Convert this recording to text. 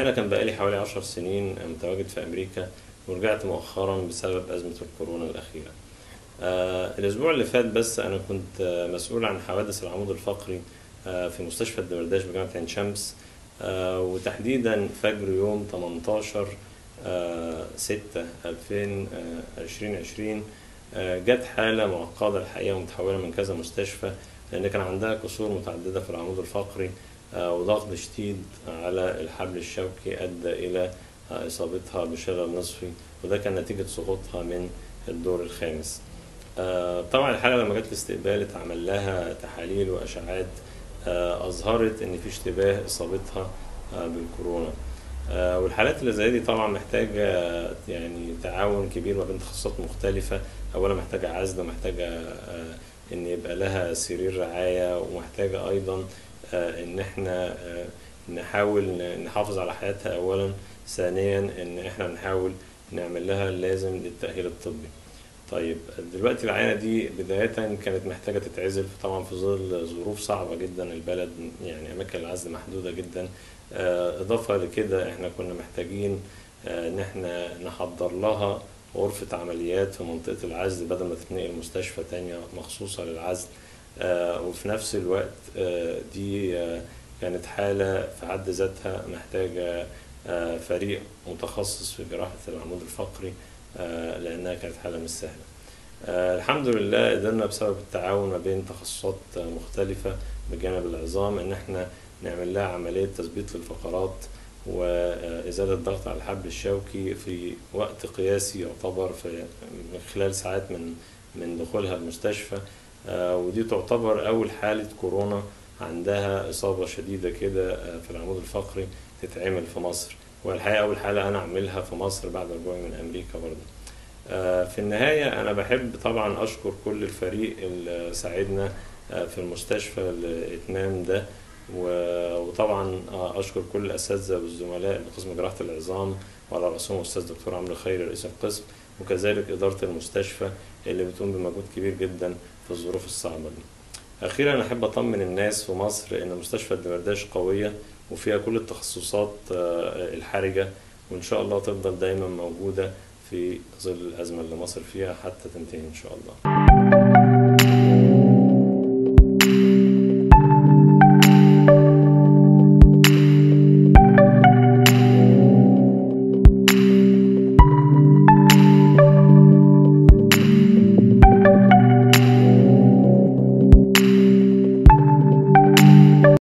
الحقيقة كان بقالي حوالي عشر سنين متواجد في أمريكا ورجعت مؤخرا بسبب أزمة الكورونا الأخيرة. آه، الأسبوع اللي فات بس أنا كنت آه، مسؤول عن حوادث العمود الفقري آه، في مستشفى الدمرداش بجامعة عين شمس. آه، وتحديدا فجر يوم 18 آه، 6 2020 جت حالة معقدة الحقيقة ومتحولة من كذا مستشفى لأن كان عندها كسور متعددة في العمود الفقري. آه، وضغط شديد على الحبل الشوكي أدى إلى آه، إصابتها بشلل نصفي وده كان نتيجة سقوطها من الدور الخامس. آه، طبعا الحالة لما جت الاستقبال اتعمل لها تحاليل وأشعات آه، أظهرت إن في اشتباه إصابتها آه، بالكورونا. آه، والحالات اللي زي دي طبعا محتاجة يعني تعاون كبير ما بين تخصصات مختلفة. أولا محتاجة عزل ومحتاجة آه، إن يبقى لها سرير رعاية ومحتاجة أيضا آه، إن إحنا آه، نحاول نحافظ على حياتها أولا ثانيا إن إحنا نحاول نعمل لها اللازم للتأهيل الطبي. طيب دلوقتي العينة دي بداية كانت محتاجة تتعزل طبعا في ظل ظروف صعبة جدا البلد يعني أماكن العزل محدودة جدا آه، إضافة لكده إحنا كنا محتاجين إن إحنا نحضر لها غرفة عمليات في منطقة العزل بدل ما تتنقل مستشفى تانية مخصوصة للعزل. وفي نفس الوقت آه، دي آه، كانت حالة في حد ذاتها محتاجة آه، فريق متخصص في جراحة العمود الفقري آه، لأنها كانت حالة مش سهلة. آه، الحمد لله قدرنا بسبب التعاون ما بين تخصصات آه، مختلفة بجانب العظام إن إحنا نعمل لها عملية تثبيت للفقرات وإزالة الضغط على الحبل الشوكي في وقت قياسي يعتبر في خلال ساعات من من دخولها المستشفى. آه، ودي تعتبر أول حالة كورونا عندها إصابة شديدة كده آه، في العمود الفقري تتعمل في مصر. والحقيقة أول حالة أنا أعملها في مصر بعد رجوعي من أمريكا برضه. آه، في النهاية أنا بحب طبعا أشكر كل الفريق اللي ساعدنا آه، في المستشفى الإتمام ده. وطبعا آه، أشكر كل الأساتذة والزملاء بقسم جراحة العظام وعلى رأسهم الأستاذ دكتور عمرو خيري رئيس القسم وكذلك إدارة المستشفى اللي بتقوم بمجهود كبير جدا في الظروف الصعبة دي. أخيرا أحب أطمن الناس في مصر إن مستشفى الدمرداش قوية وفيها كل التخصصات آه، الحرجة وإن شاء الله تفضل دايما موجودة في ظل الأزمة اللي مصر فيها حتى تنتهي إن شاء الله